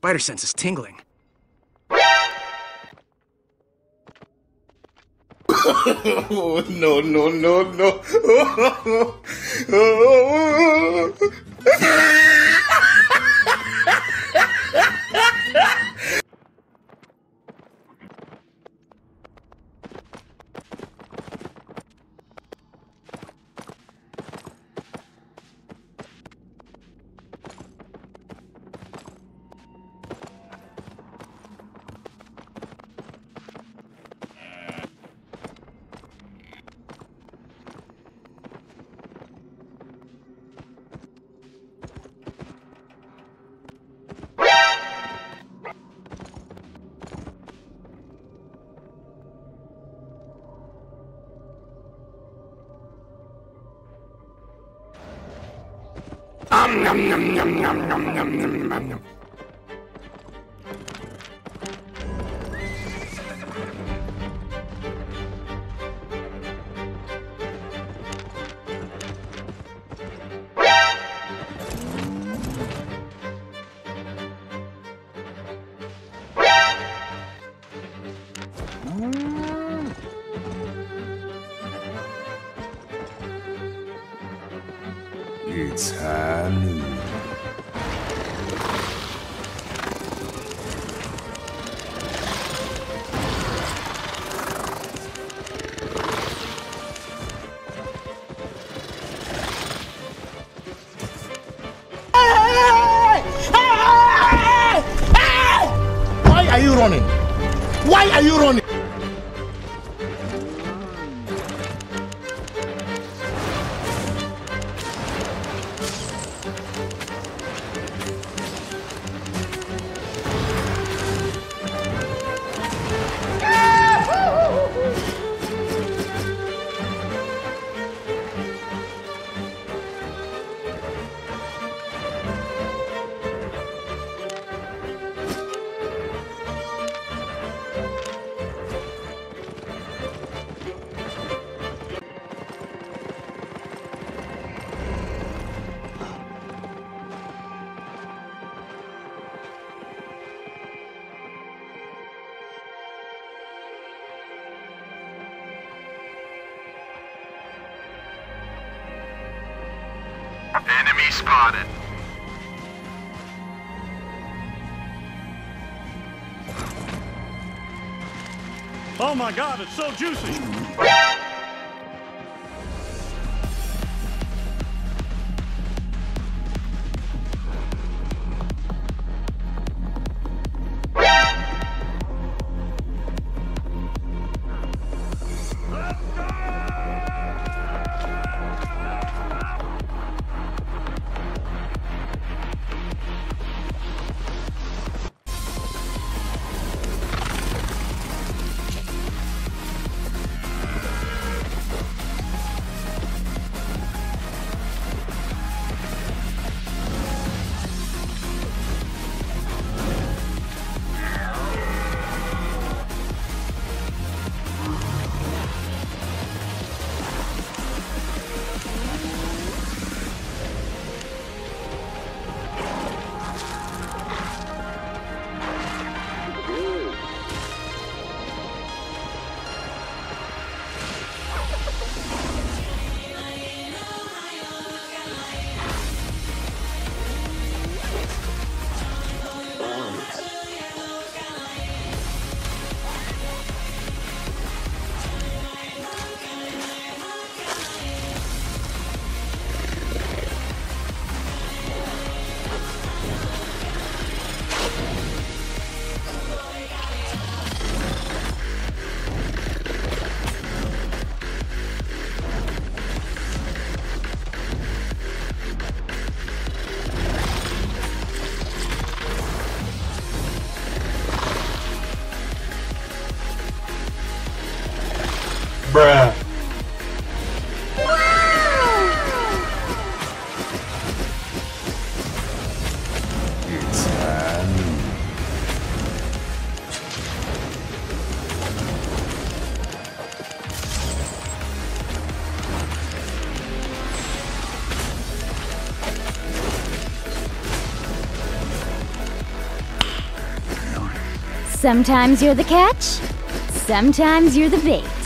spider sense is tingling. Oh, no, no, no, no. Um, nom, nom, nom, nom, nom, nom, nom, nom, nom. It's high noon. Why are you running? Why are you running? Enemy spotted. Oh my god, it's so juicy! Sometimes you're the catch, sometimes you're the bait.